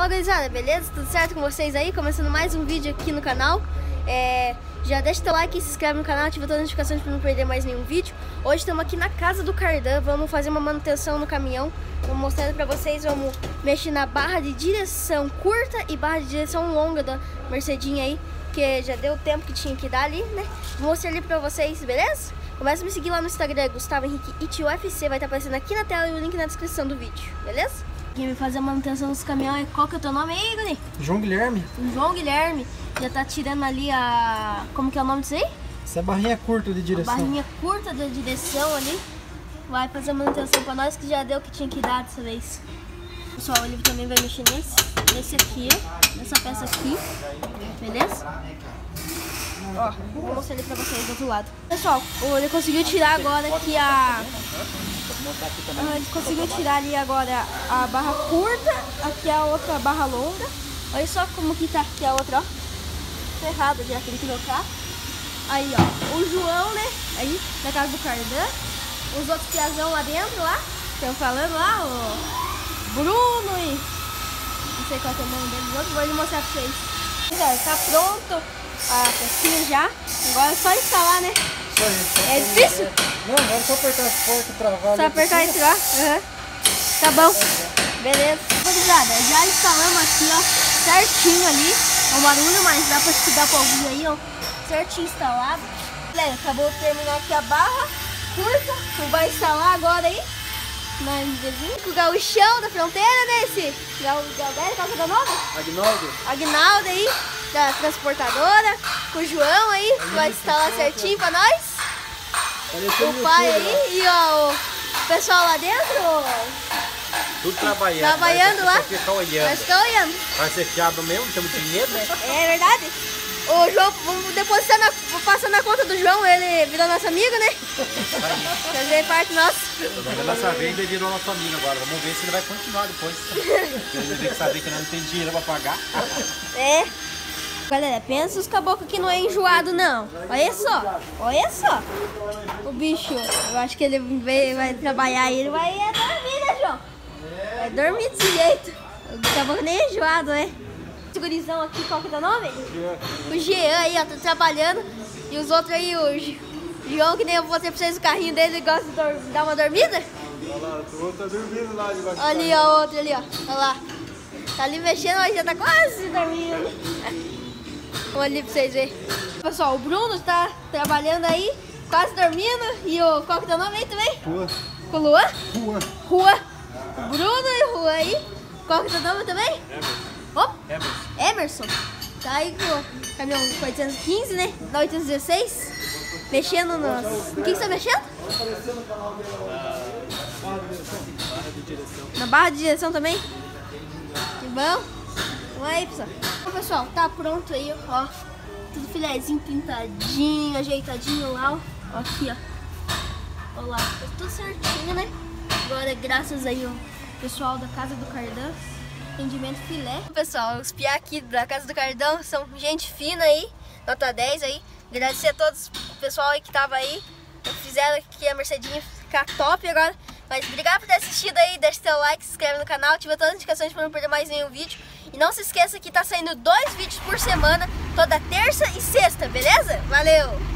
Fala gurizada, beleza? Tudo certo com vocês aí? Começando mais um vídeo aqui no canal é, Já deixa teu like, se inscreve no canal, ativa todas as notificações para não perder mais nenhum vídeo Hoje estamos aqui na casa do Cardan, vamos fazer uma manutenção no caminhão Vou mostrando para vocês, vamos mexer na barra de direção curta e barra de direção longa da Mercedinha aí Que já deu o tempo que tinha que dar ali, né? Vou mostrar ali para vocês, beleza? Começa a me seguir lá no Instagram, Gustavo Henrique ITUFC, vai estar aparecendo aqui na tela e o link na descrição do vídeo, beleza? Quem vai fazer a manutenção dos caminhões, qual que é o teu nome aí, Guni? João Guilherme. O João Guilherme já tá tirando ali a... como que é o nome disso aí? Essa barrinha curta de A direção. barrinha curta da direção ali. Vai fazer a manutenção pra nós que já deu o que tinha que dar dessa vez. Pessoal, ele também vai mexer nesse, nesse aqui, nessa peça aqui, beleza? Ó, vou mostrar ele pra vocês do outro lado. Pessoal, ele conseguiu tirar agora aqui a... Ah, Ele conseguiu tirar ali agora a barra curta, aqui a outra barra longa. Olha só como que tá aqui a outra, ó. Ferrada já tem que trocar. Aí, ó, o João, né? Aí, da casa do Cardan. Os outros piazão lá dentro, lá. Estão falando lá, o Bruno e... Não sei qual é o nome deles vou mostrar pra vocês. Já, tá pronto a pecinha já. Agora é só instalar, né? É difícil? Não, agora é só apertar as portas travar. Só apertar e entrar. Aham. Tá bom. Beleza. Rapaziada, já instalamos aqui, ó, certinho ali. É um barulho, mas dá pra estudar pra ouvir aí, ó. Certinho instalado. Galera, acabou de terminar aqui a barra curta. Tu vai instalar agora aí. Com o gauchão da fronteira, né? Esse Gal, Galberto, qual que é o nome? Agnaldo, Agnaldo aí, da transportadora. Com o João aí, que vai instalar certinho pra nós. O pai aí e ó, o pessoal lá dentro. Tudo trabalhando. Trabalhando mas lá. Ficar Nós olhando. estamos olhando. Vai ser fiado mesmo, temos dinheiro, né? É verdade? O João, vamos depositar na, vou passar na conta do João, ele virou nosso amigo, né? Fazer parte nossa. Vez ele virou nosso amigo agora. Vamos ver se ele vai continuar depois. Ele tem que saber que não tem dinheiro pra pagar. É. Galera, pensa os caboclos que não é enjoado, não. Olha só, olha só. O bicho, eu acho que ele vai, vai trabalhar e ele vai é dormir, né, João? Vai dormir desse jeito. O caboclo nem é enjoado, né? Esse gurizão aqui, qual que é o nome? O Jean aí, ó, tá trabalhando. E os outros aí, o João, que nem eu mostrei pra vocês o carrinho dele, ele gosta de dar uma dormida. Olha lá, o outro tá dormindo lá debaixo. Olha ali, ó, o outro ali, ó. Olha lá. Tá ali mexendo, mas já tá quase dormindo. Vou ali pra vocês verem. Pessoal, o Bruno tá trabalhando aí, quase dormindo. E o, qual que é o teu nome aí também? Rua, O Luan? rua. Rua. O Bruno e o Juan aí. Qual que é o teu nome também? Opa. Emerson. Tá aí com o caminhão 815, né? Da 816. Mexendo nos... O que que você tá mexendo? Na barra de direção também? Que bom. Então aí, pessoal. Bom, pessoal, tá pronto aí, ó. Tudo filezinho pintadinho, ajeitadinho lá, ó. Ó, Aqui, ó. Olha lá, tudo certinho, né? Agora, graças aí ao pessoal da Casa do Cardão, atendimento filé. Pessoal, os piá aqui da Casa do Cardão são gente fina aí, nota 10 aí. Agradecer a todos o pessoal aí que tava aí, que fizeram aqui a Mercedinha ficar top agora. Mas obrigado por ter assistido aí, deixa seu like, se inscreve no canal, ativa todas as notificações para não perder mais nenhum vídeo. E não se esqueça que tá saindo dois vídeos por semana, toda terça e sexta, beleza? Valeu!